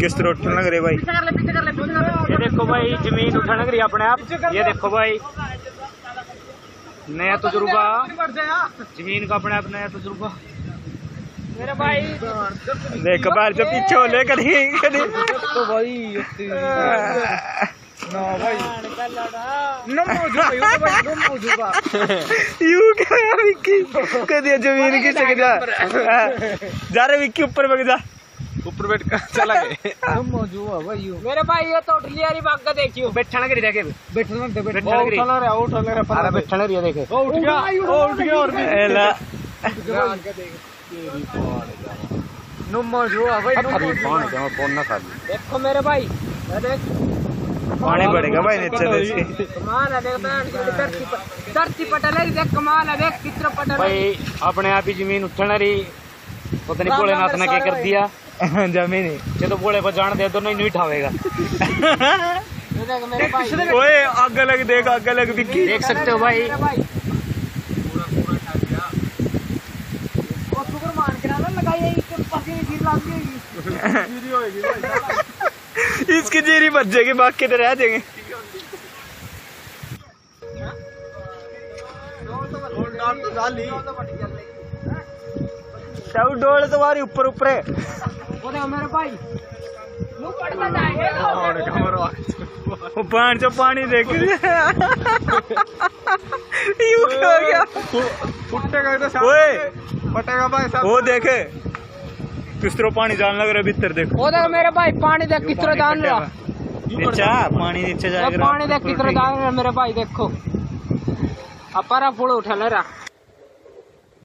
किस तरह उठने लग रहे भाई कर कर कर ये देखो भाई ज़मीन उठने लग रही अपने आप ये देखो भाई नया तजुर्बा ज़मीन का अपने आप नया तजुर्बा मेरे भाई देख बाहर जो पीछे हो ले कहीं कहीं तो भाई ना भाई ना मौजूद भाई यू क्या विक्की कदी ज़मीन की चक जा जा रे विक्की ऊपर बग जा ऊपर बैठ कर चला गए ना मौजूद है भाई। यू मेरे भाई ये तो उठली वाली बाग का देखियो। बैठने लग रही देखे बैठने दे। बैठ बैठने लग रही उठा रहा उठा रहा अरे बैठने लग रही है देखे। ओ उठ गया ओ उठ गया और भी। एला नो मौजूद है भाई नो फ़ोन क्या मैं फ़ोन ना खा देखो मेरे भाई ये देख। पानी पड़ेगा भाई नीचे इसके कमाल है देख धरती पर धरती पटल है देख कमाल है देख चित्र पटल भाई अपने आप ही ज़मीन उठने रही। पता नहीं भोलेनाथ ने क्या कर दिया। ज़मीन ही ये तो भोले को जान दे तो नहीं नहीं उठावेगा ये देख मेरे भाई ओए आग लग देख आग लग विक्की देख सकते हो भाई इसकी जीरी बच जाएगी बाकी तो रह जाएँगे डोल तुम्हारी ऊपर ऊपर है वो मेरे भाई। मुँह पड़ता पानी पानी देख यू क्या हो गया। फुटेगा तो ओए। फटेगा भाई साहब वो देखे। किस तरह पानी जान लग रहा भीतर देखो। वो देख मेरे भाई पानी देख किस तरह डाल रहा। नीचा पानी नीचे जाएगा। पानी देख किस तरह डाल रहा मेरे भाई देखो। अब परा फूल उठा ले रहा